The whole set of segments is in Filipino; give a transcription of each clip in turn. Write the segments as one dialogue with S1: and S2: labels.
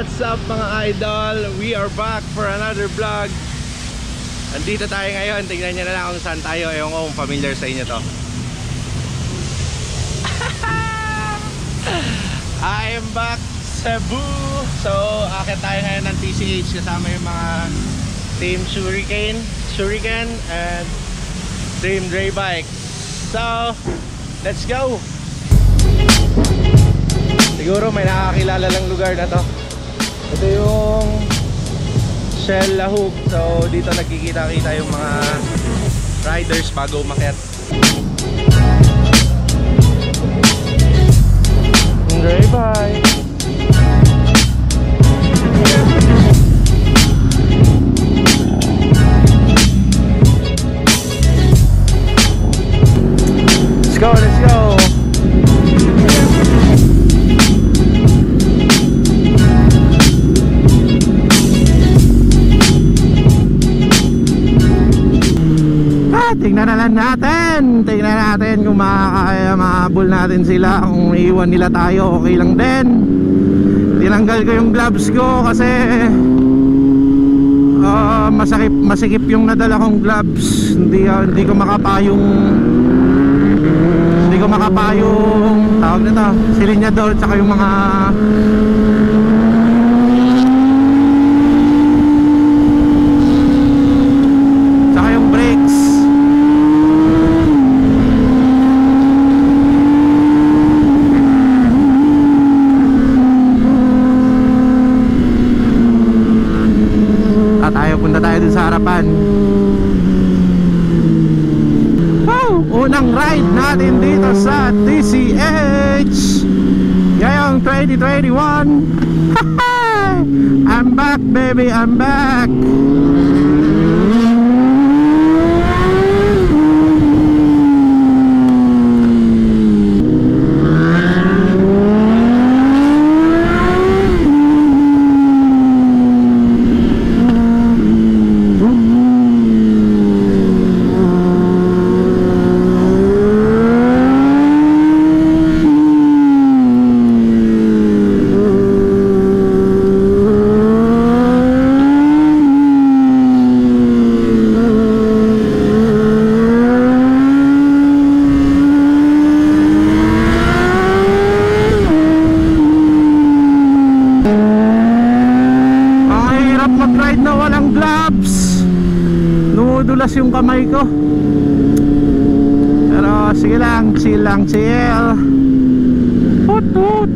S1: What's up mga idol? We are back for another vlog. Andito tayo ngayon. Tingnan nyo na lang kung saan tayo. Ewan ko kung familiar sa inyo to. I am back Cebu. So akit tayo ngayon ng TCH Kasama yung mga Team Shuriken Shuriken and Dream Dre Bike. So Let's go. Siguro may nakakilala lang lugar na to Ito yung Shell Lahug So dito nagkikita-kita yung mga Riders bago umakyat. Dre bye. Let's go, let's go tingnan na lang natin. Tingnan natin kung makakaya mahabol natin sila. Kung iiwan nila tayo, okay lang din. Tinanggal ko yung gloves ko kasi ah, masakip, masikip yung nadala kong gloves. Hindi, ah, hindi ko makapayong Hindi ko makapayong Tawag nito, silinyador Tsaka yung mga Tsaka yung brakes At tayo punta harapan Wow! Unang ride natin dito sa TCH Ngayong 2021 I'm back baby, I'm back Numudulas yung kamay ko. Pero sige lang, chill lang, chill. Hoot hoot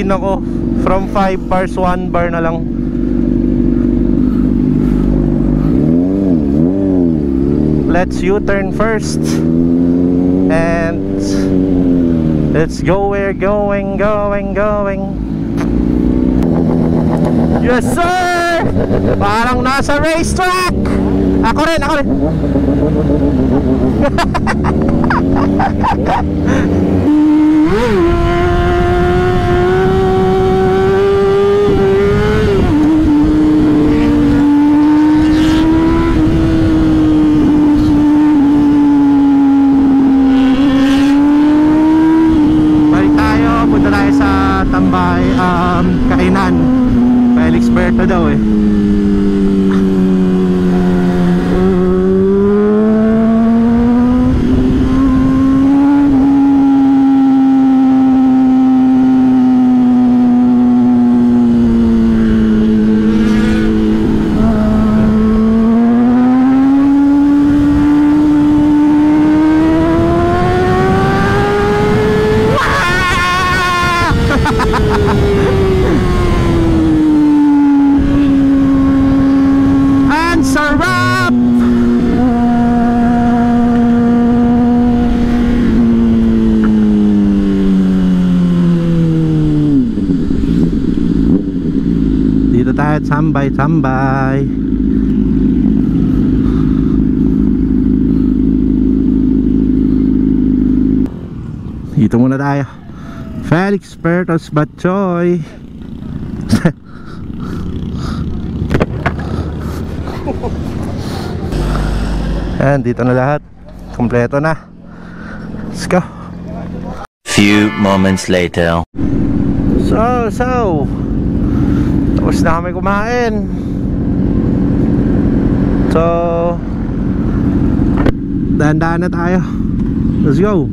S1: din ako from 5 bars 1 bar na lang. Let's U-turn first. And let's go we're going going going. Yes sir! Parang nasa racetrack! Ako rin ako rin balik tayo punta tayo sa tambay um, kainan Felix Berto daw eh Ang sarap! Dito tayo at tambay-tambay. Dito muna tayo. Felix Pertos Batchoy. Ayan, dito na lahat. Kompleto na. Let's go.
S2: Few moments later.
S1: So, so. Tapos na kami kumain. So, dahan-dahan na tayo. Let's go.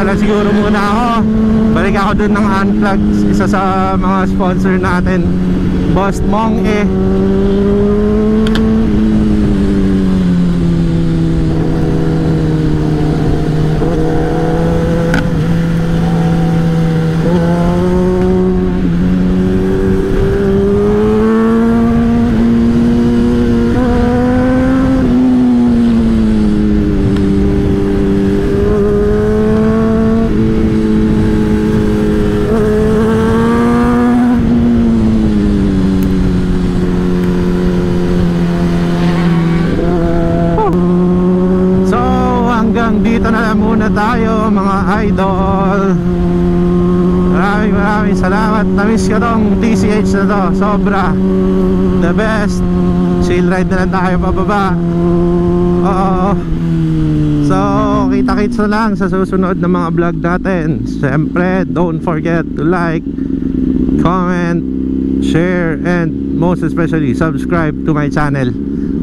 S1: Dito lang siguro muna ako. Balik ako dun ng unplug. Isa sa mga sponsor natin. Boss Mong eh. So hanggang dito na tayo mga idol. Maraming maraming salamat. Namiss ko tong TCH na to. Sobra. The best. Chill ride na lang tayo pababa. Oo. So kita-kits na lang sa susunod na mga vlog natin. Siyempre don't forget to like Comment Share And most especially subscribe to my channel.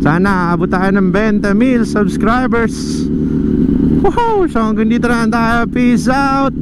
S1: Sana abot tayo ng 20 mil subscribers Woohoo! So hanggang dito na tayo Peace out!